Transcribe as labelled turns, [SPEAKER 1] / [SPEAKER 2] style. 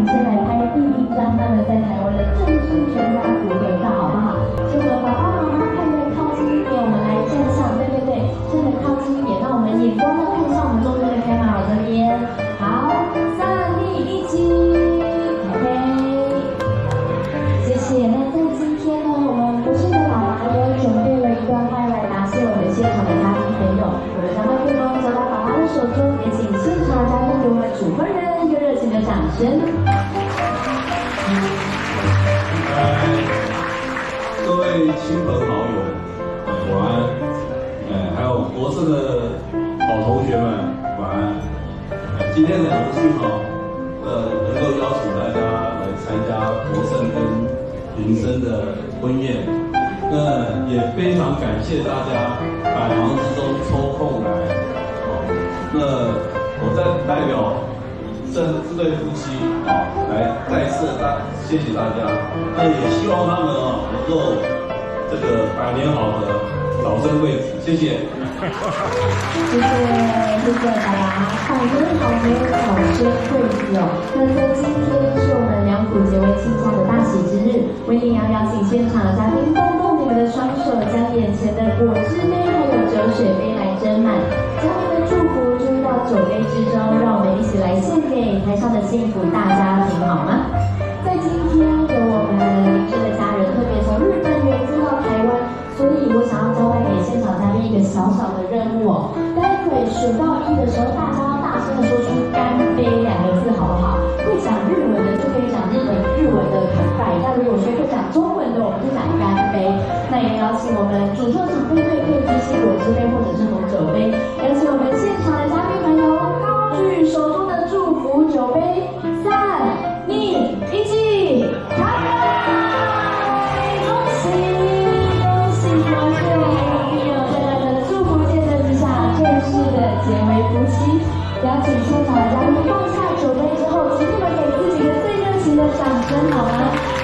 [SPEAKER 1] 们先来拍第一张他们在台湾的正式全家福合照，好不好？请我们爸爸妈妈看得靠近一点，我们来站上，对对对，站得靠近一点，那我们眼光呢看向我们中间的 camera 这边，好，站立一起，OK，谢谢。那在今天呢，我们不是的爸爸也准备了一段话来答谢我们现场的嘉宾朋友，我们将麦克风交到爸爸的手中，也请现场的嘉宾给我们主婚人热情的掌声。
[SPEAKER 2] 各位亲朋好友，晚安。呃，还有国政的好同学们，晚安。呃今天很荣幸哦，呃，能够邀请大家来参加国政跟林生的婚宴。那也非常感谢大家百忙之中抽空来。哦，那我在代表这这对夫妻啊，来再次大谢谢大家。那也希望他们啊能够这个百年好合，早生贵子。谢谢。
[SPEAKER 1] 谢谢谢谢爸爸，好人好人早生贵子哦。那在今天是我们两府结为亲家的大喜之日，为您要邀请现场的嘉宾酒杯之中，让我们一起来献给台上的幸福大家庭，好吗？在今天有我们林志的家人特别从日本远租到台湾，所以我想要交代给现场嘉宾一个小小的任务。待会数到一的时候，大家要大声的说出“干杯”两个字，好不好？会讲日文的就可以讲日本日文的乾杯，那如果说会讲中文的，我们就讲干杯。那也邀请我们主创长辈队可以举起果汁杯或者是红酒杯，邀请我们现场的嘉宾的祝福酒杯，三、二、一起干杯！恭喜恭喜国税还有在大家的祝福见证之下，正式的结为夫妻。邀请现场的嘉宾放下酒杯之后，请你们给自己一个最热情的掌声好吗？